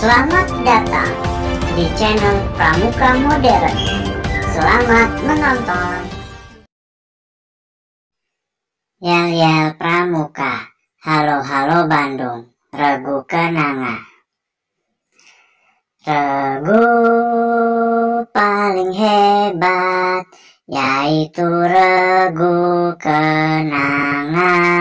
Selamat datang di channel Pramuka Modern. Selamat menonton. Yel Yel Pramuka, halo halo Bandung, regu kenanga. Regu paling hebat, yaitu regu kenanga.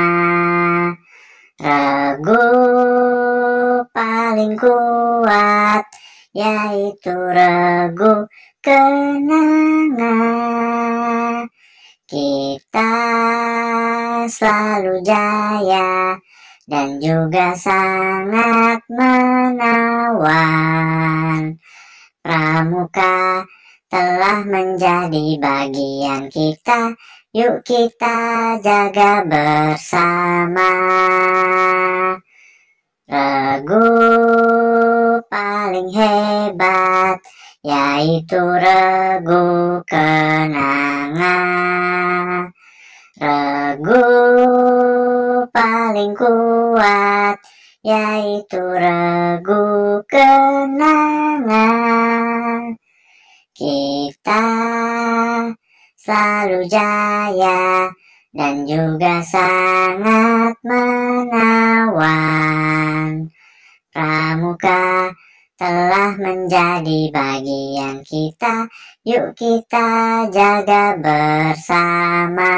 Paling kuat, yaitu regu kenanga. Kita selalu jaya dan juga sangat menawan. Pramuka telah menjadi bagian kita, yuk kita jaga bersama. Regu paling hebat, yaitu regu kenanga. Regu paling kuat, yaitu regu kenanga. Kita selalu jaya dan juga sangat menawan. Pramuka telah menjadi bagian kita, yuk kita jaga bersama.